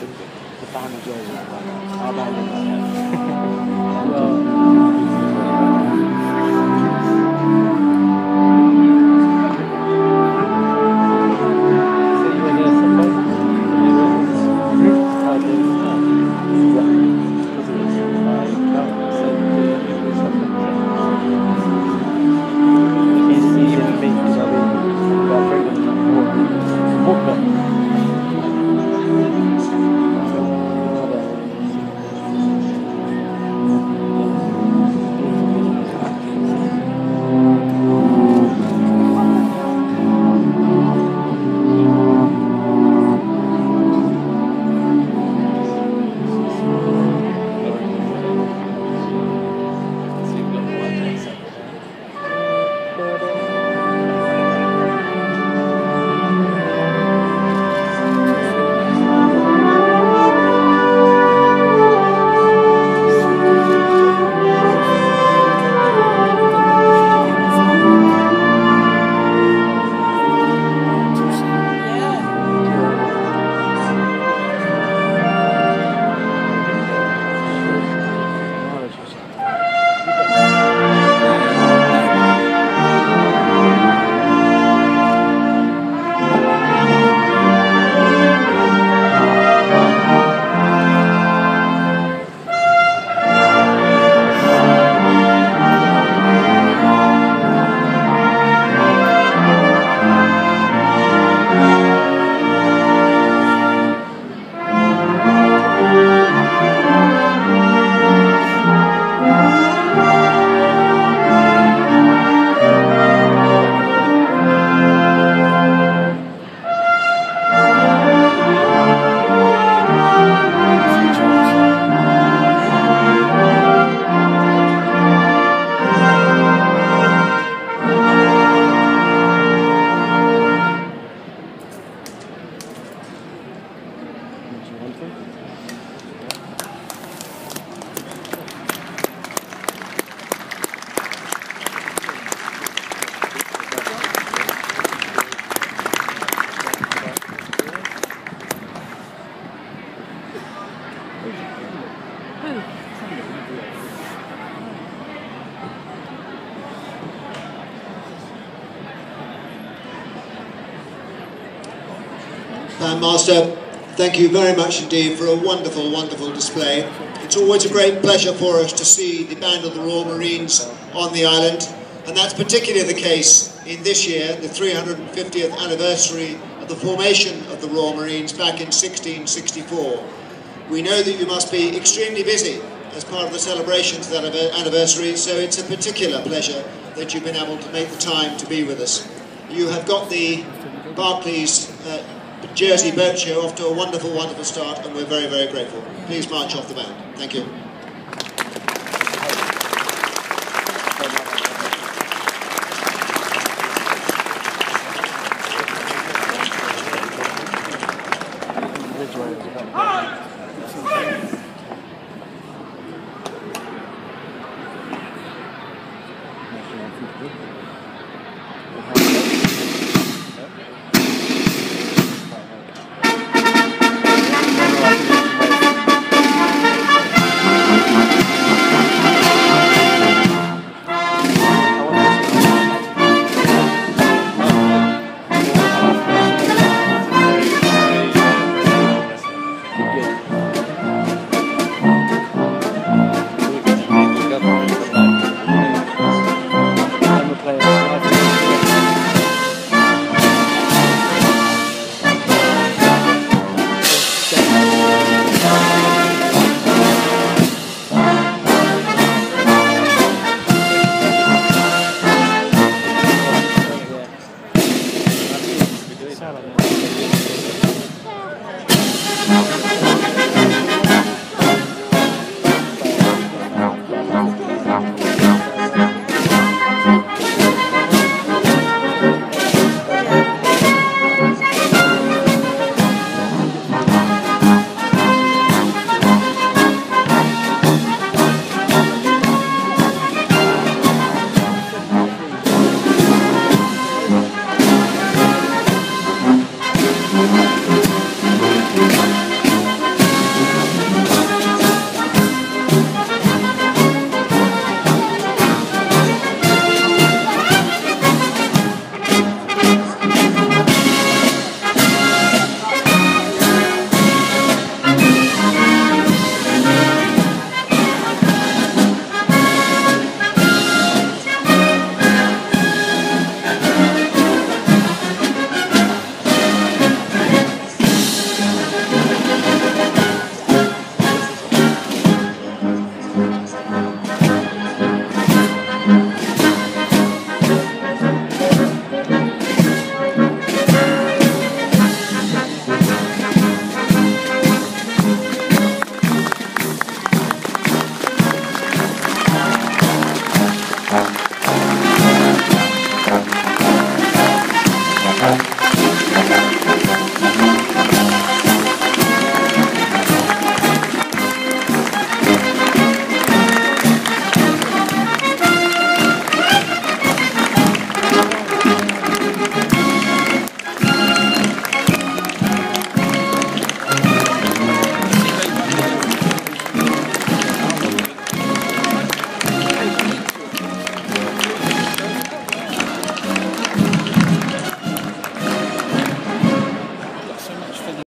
What about the single? The Bandmaster, thank you very much indeed for a wonderful, wonderful display. It's always a great pleasure for us to see the Band of the Royal Marines on the island, and that's particularly the case in this year, the 350th anniversary of the formation of the Royal Marines back in 1664. We know that you must be extremely busy as part of the celebrations of that anniversary, so it's a particular pleasure that you've been able to make the time to be with us. You have got the Barclays uh, Jersey Boat off to a wonderful, wonderful start, and we're very, very grateful. Please march off the band. Thank you.